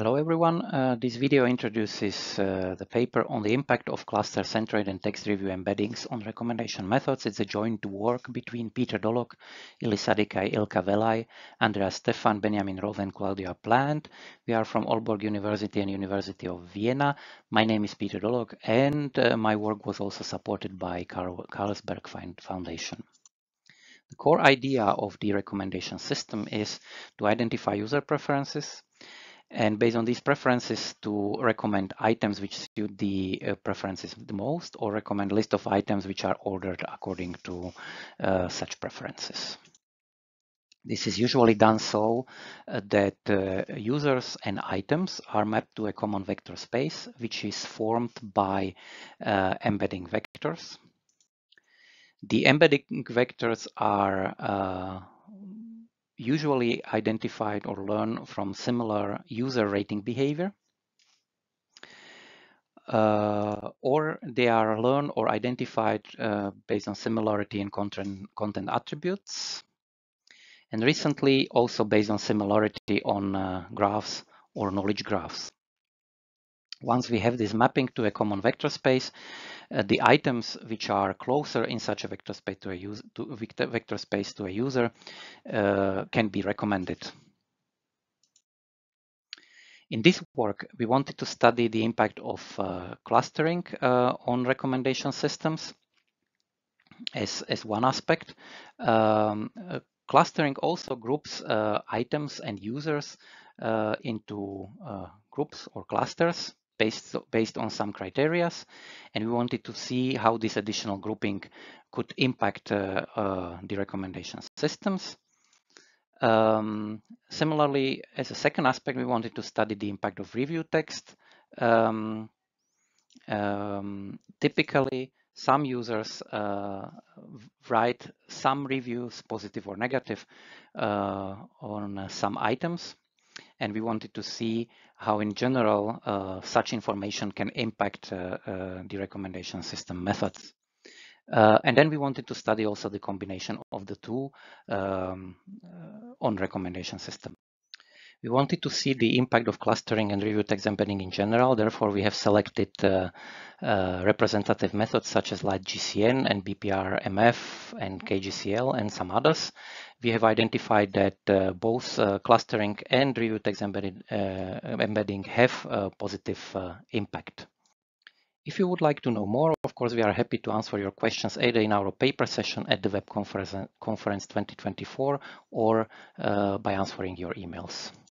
Hello everyone, uh, this video introduces uh, the paper on the impact of cluster-centroid and text review embeddings on recommendation methods. It's a joint work between Peter Dolog, Ylli Sadikaj, Yllka Velaj, Andreas Stephan, Benjamin Roth and Claudia Plant. We are from Aalborg University and University of Vienna. My name is Peter Dolog and uh, my work was also supported by Carl Carlsberg Foundation. The core idea of the recommendation system is to identify user preferences, and based on these preferences to recommend items which suit the uh, preferences the most or recommend list of items which are ordered according to uh, such preferences. This is usually done so uh, that uh, users and items are mapped to a common vector space, which is formed by uh, embedding vectors. The embedding vectors are uh, usually identified or learn from similar user rating behavior. Uh, or they are learned or identified uh, based on similarity in content, content attributes. And recently also based on similarity on uh, graphs or knowledge graphs. Once we have this mapping to a common vector space, uh, the items which are closer in such a vector space to a user, to vector, vector space to a user uh, can be recommended. In this work, we wanted to study the impact of uh, clustering uh, on recommendation systems as, as one aspect. Um, uh, clustering also groups uh, items and users into groups or clusters based, based on some criterias. And we wanted to see how this additional grouping could impact uh, uh, the recommendation systems. Um, similarly, as a second aspect, we wanted to study the impact of review text. Um, um, typically, some users uh, write some reviews, positive or negative, uh, on some items and we wanted to see how in general uh, such information can impact uh, uh, the recommendation system methods. Uh, and then we wanted to study also the combination of the two um, on recommendation system. We wanted to see the impact of clustering and review text embedding in general. Therefore, we have selected uh, uh, representative methods such as LightGCN and BPR-MF and KGCL and some others. We have identified that uh, both uh, clustering and review text embedded, uh, embedding have a positive uh, impact. If you would like to know more, of course, we are happy to answer your questions either in our paper session at the Web Conference, conference 2024 or by answering your emails.